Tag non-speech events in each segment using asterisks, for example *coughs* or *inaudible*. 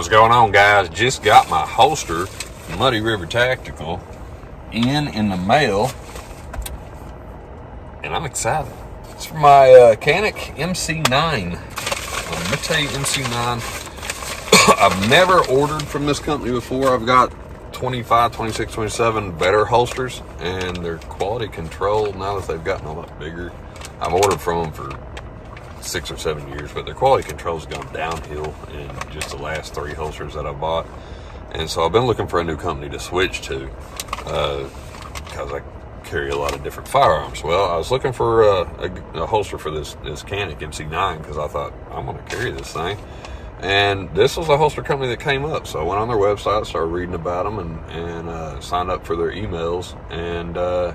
What's going on, guys? Just got my holster, Muddy River Tactical, in in the mail, and I'm excited. It's for my uh, Canik MC9, uh, Mete MC9. I've never ordered from this company before. I've got 25, 26, 27 Vedder holsters, and their quality control, now that they've gotten a lot bigger, I've ordered from them for six or seven years, but their quality control's gone downhill in just the last three holsters that I bought. And so I've been looking for a new company to switch to because uh, I carry a lot of different firearms. Well, I was looking for uh, a, a, holster for this this Canik MC9 because I thought I'm going to carry this thing. And this was a holster company that came up. So I went on their website, started reading about them, and, and uh, signed up for their emails. And uh,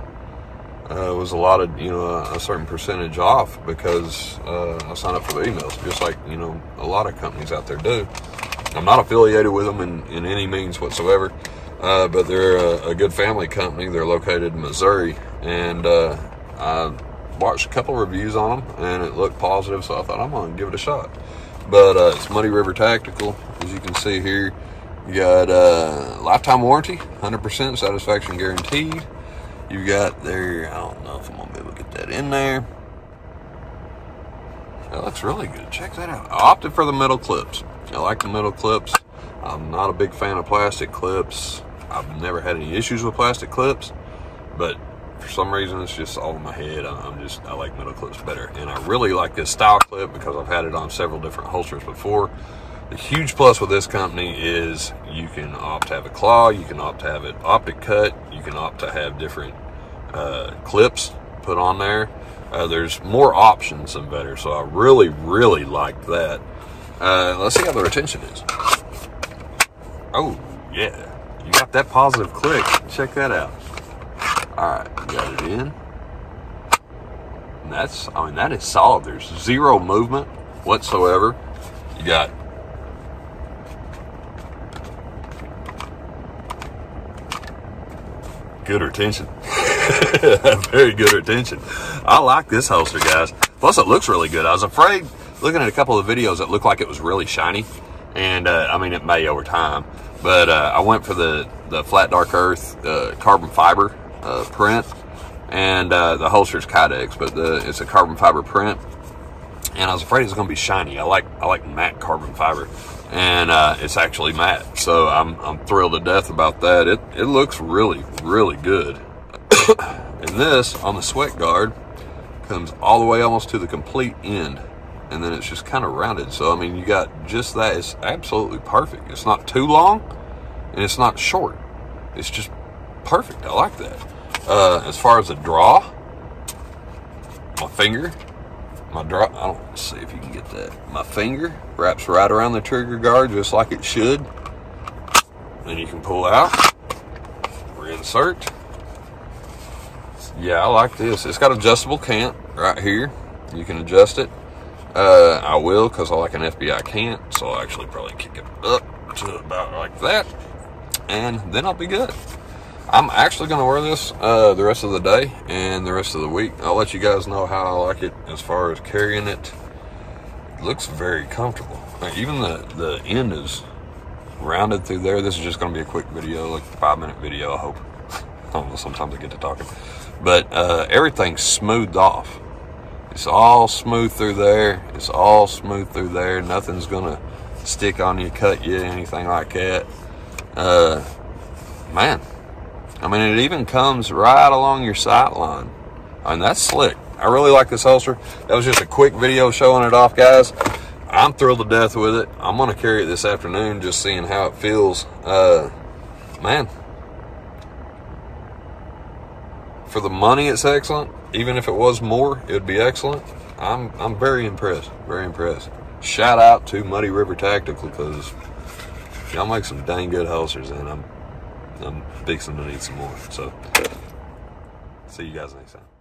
uh, was a lot of you know a, a certain percentage off because uh, I signed up for the emails, just like you know a lot of companies out there do. I'm not affiliated with them in, in any means whatsoever, uh, but they're a, a, good family company. They're located in Missouri, and uh, I watched a couple reviews on them, and it looked positive, so I thought I'm gonna give it a shot. But uh, it's Muddy River Tactical, as you can see here. You got uh, lifetime warranty, 100% satisfaction guaranteed. You got there, I don't know if I'm gonna be able to get that in there. That looks really good. Check that out. I opted for the metal clips. I like the metal clips. I'm not a big fan of plastic clips. I've never had any issues with plastic clips, but for some reason it's just all in my head. I'm just, I like metal clips better. And I really like this style clip because I've had it on several different holsters before. The huge plus with this company is you can opt to have a claw, you can opt to have it optic cut, can opt to have different uh, clips put on there. Uh, there's more options and better, so I really, really like that. Uh, let's see how the retention is. Oh, yeah. You got that positive click. Check that out. All right, got it in. And that's, I mean, that is solid. There's zero movement whatsoever. You got good retention. *laughs* Very good retention. I like this holster, guys. Plus, it looks really good. I was afraid looking at a couple of videos that looked like it was really shiny, and uh, I mean it may over time. But uh, I went for the the flat dark earth uh, carbon fiber uh, print, and uh, the is Kydex, but the, it's a carbon fiber print. And I was afraid it was going to be shiny. I like I like matte carbon fiber and uh, it's actually matte. So I'm, I'm thrilled to death about that. It, it looks really, really good. *coughs* and this on the sweat guard comes all the way almost to the complete end. And then it's just kind of rounded. So, I mean, you got just that. It's absolutely perfect. It's not too long and it's not short. It's just perfect. I like that. Uh, as far as the draw, my finger my drop, I don't see if you can get that. My finger wraps right around the trigger guard just like it should. Then you can pull out, reinsert. Yeah, I like this. It's got adjustable cant right here. You can adjust it. Uh, I will because I like an FBI cant, so I'll actually probably kick it up to about like that. And then I'll be good. I'm actually going to wear this uh, the rest of the day and the rest of the week. I'll let you guys know how I like it as far as carrying it. It looks very comfortable. even the, the end is rounded through there. This is just going to be a quick video, like five minute video, I hope. *laughs* I don't know, sometimes I get to talking. But uh, everything's smoothed off. It's all smooth through there. It's all smooth through there. Nothing's going to stick on you, cut you, anything like that. Uh, man, mean, it even comes right along your sight line. I mean, that's slick. I really like this holster. That was just a quick video showing it off, guys. I'm thrilled to death with it. I'm going to carry it this afternoon, just seeing how it feels. Uh, man, for the money, it's excellent. Even if it was more, it would be excellent. I'm I'm very impressed. Very impressed. Shout out to Muddy River Tactical because y'all make some dang good holsters, and I'm I'm fixing to need some more. So, see you guys next time.